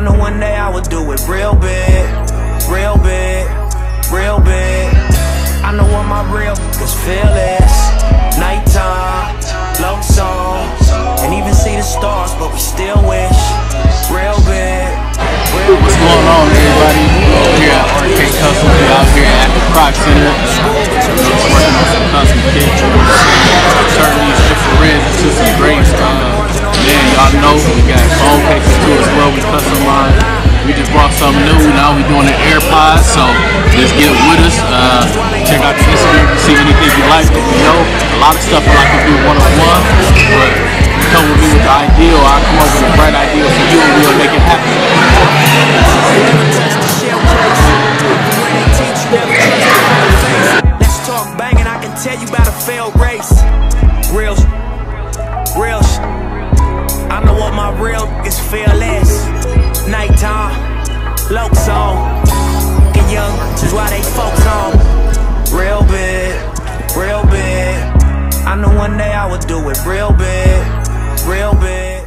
know one day I would do it real big, real big, real big. I know what my real is feel is. Nighttime, low song, and even see the stars, but we still wish. Real big, real What's big. going on, everybody? We're here at RK Customz. We're out here at the Kroc Center. Working on some custom kits. Turning these into some grapes. Uh, man, y'all know we got phone cases too as well. We customize. We just brought something new. Now we're doing the AirPods. So just get with us. Uh, check out the Instagram to see anything you like. But we know a lot of stuff I like to do one on one. But you come with me with the ideal. I'll come up with a bright idea for you and we'll make it happen. Let's talk banging, I can tell you about a failed race. Real, real. I know what my real is. Nighttime, low song. Get young, is why they folks on. Real big, real big. I know one day I would do it real big, real big.